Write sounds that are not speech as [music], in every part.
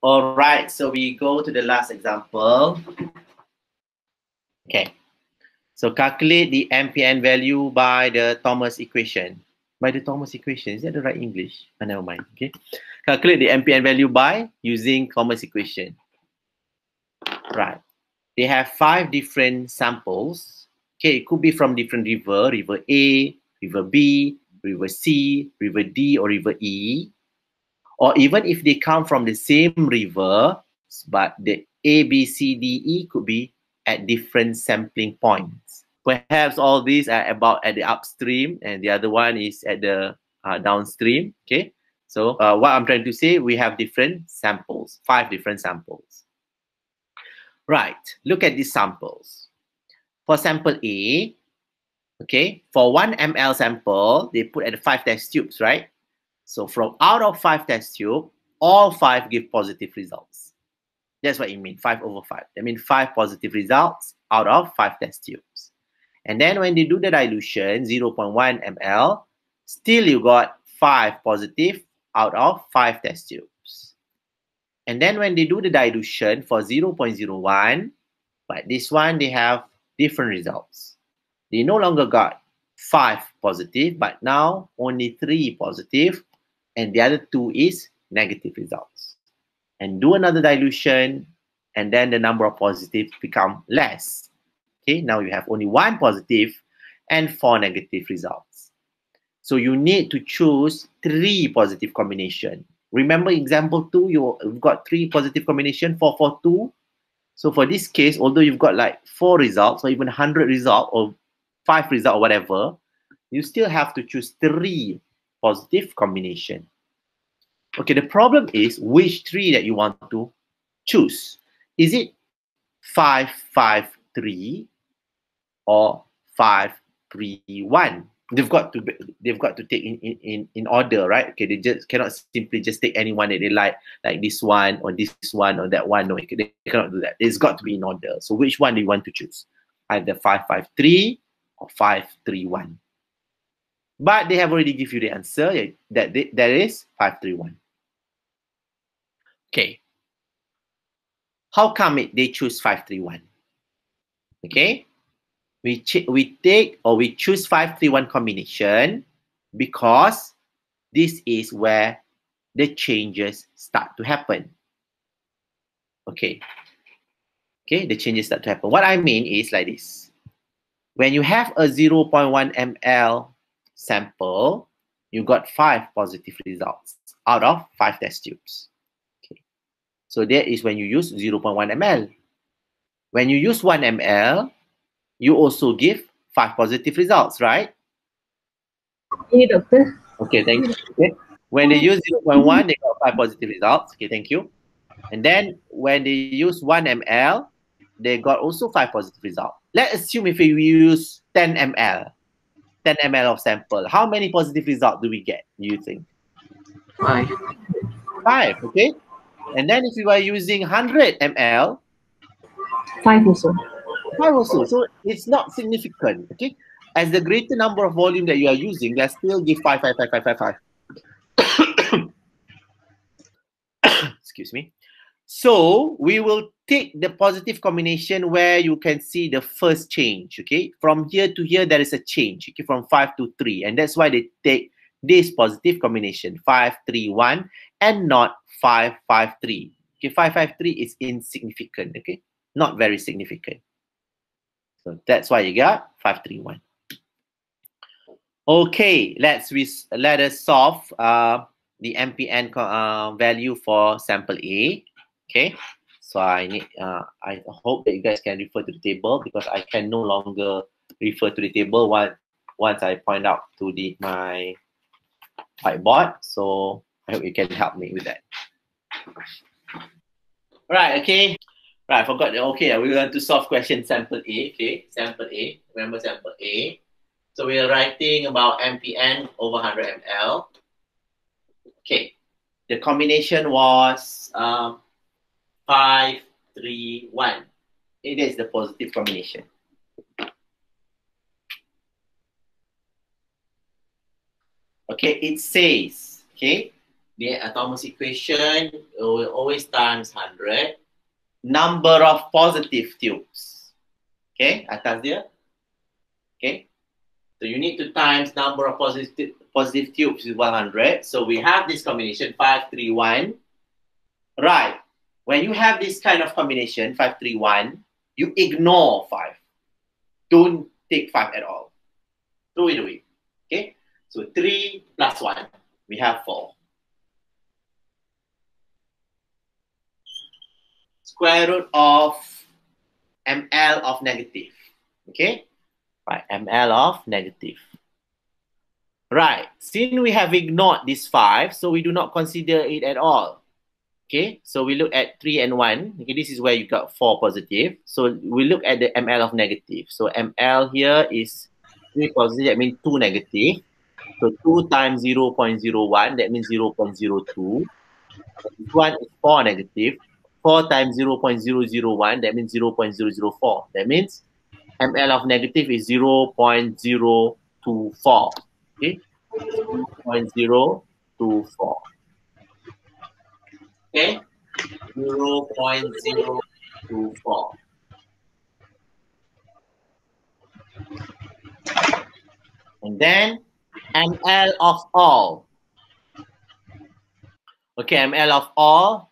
All right, so we go to the last example. Okay, so calculate the MPN value by the Thomas equation. By the Thomas equation, is that the right English? Oh, never mind, okay. Calculate the MPN value by using Thomas equation. Right, they have five different samples. Okay, it could be from different river, river A, river B, river C, river D, or river E or even if they come from the same river, but the A, B, C, D, E could be at different sampling points. Perhaps all these are about at the upstream and the other one is at the uh, downstream. Okay, so uh, what I'm trying to say, we have different samples, five different samples. Right, look at these samples. For sample A, okay, for one ml sample, they put at the five test tubes, right? So from out of five test tube, all five give positive results. That's what it means, five over five. That means five positive results out of five test tubes. And then when they do the dilution, 0.1 ml, still you got five positive out of five test tubes. And then when they do the dilution for 0.01, but this one, they have different results. They no longer got five positive, but now only three positive and the other two is negative results. And do another dilution, and then the number of positives become less. Okay, now you have only one positive and four negative results. So you need to choose three positive combination. Remember example two, you've got three positive combination, four, four, two. So for this case, although you've got like four results or even 100 results or five results or whatever, you still have to choose three positive combination. Okay, the problem is which three that you want to choose. Is it 5, 5, 3 or 5, 3, 1? They've got to they've got to take in, in, in order, right? Okay, they just cannot simply just take anyone that they like, like this one or this one or that one. No, they cannot do that. It's got to be in order. So which one do you want to choose? Either 553 or 531. But they have already give you the answer that that is 531. Okay. How come it, they choose 531? Okay. We, we take or we choose 531 combination because this is where the changes start to happen. Okay. Okay, the changes start to happen. What I mean is like this. When you have a 0.1 ml sample, you got five positive results out of five test tubes. Okay. So that is when you use 0.1 ml. When you use 1 ml, you also give five positive results, right? Yes, doctor. Okay, thank you. Okay. When they use 0.1, they got five positive results. Okay, thank you. And then when they use 1 ml, they got also five positive results. Let's assume if we use 10 ml, 10 ml of sample, how many positive results do we get, do you think? Five. Five, okay? And then if you are using 100 ml, five also. Five also. So it's not significant, okay? As the greater number of volume that you are using, they still give five, five, five, five, five, five. [coughs] Excuse me. So we will take the positive combination where you can see the first change, okay? From here to here, there is a change, okay? From 5 to 3. And that's why they take this positive combination, 5, 3, 1, and not 5, 5, 3. Okay, 5, 5, 3 is insignificant, okay? Not very significant. So that's why you got 5, 3, 1. Okay, let's let us solve uh, the MPN uh, value for sample A. Okay, so I need, uh, I hope that you guys can refer to the table because I can no longer refer to the table once, once I point out to the my whiteboard. So I hope you can help me with that. Right, okay. Right, I forgot. Okay, we're going to solve question sample A. Okay, sample A. Remember sample A. So we are writing about MPN over 100 ml. Okay, the combination was um, five, three, one. It is the positive combination. Okay, it says, okay, the Thomas equation will always times 100. Number of positive tubes. Okay, atas dia. Okay, so you need to times number of positive, positive tubes with 100. So we have this combination 531. Right, when you have this kind of combination 531, you ignore 5. Don't take 5 at all. Throw it away. Okay, so 3 plus 1, we have 4. square root of ml of negative. Okay? Right, ml of negative. Right, since we have ignored this 5, so we do not consider it at all. Okay, so we look at 3 and 1. Okay, this is where you got 4 positive. So we look at the ml of negative. So ml here is 3 positive, that means 2 negative. So 2 times 0 0.01, that means 0 0.02. This one is 4 negative. 4 times 0 0.001, that means 0 0.004. That means ml of negative is 0 0.024. Okay? 0 0.024. Okay? 0 0.024. And then ml of all. Okay, ml of all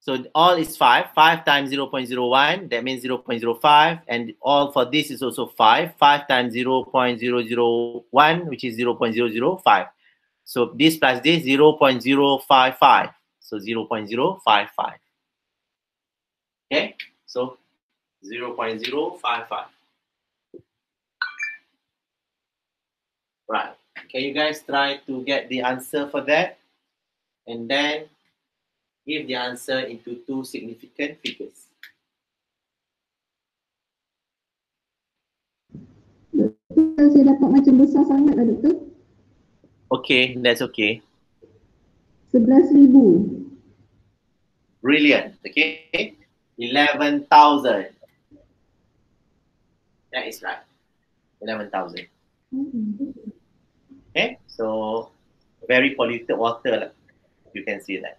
so all is 5. 5 times 0 0.01, that means 0 0.05. And all for this is also 5. 5 times 0 0.001, which is 0 0.005. So this plus this, 0 0.055. So 0 0.055. Okay, so 0 0.055. Right. Can you guys try to get the answer for that? And then give the answer into two significant figures. Doktor, saya dapat macam besar sangat lah doktor. Okay, that's okay. Sebelas ribu. Brilliant. Okay, 11,000. That is right. 11,000. Okay, so very polluted water. You can see that.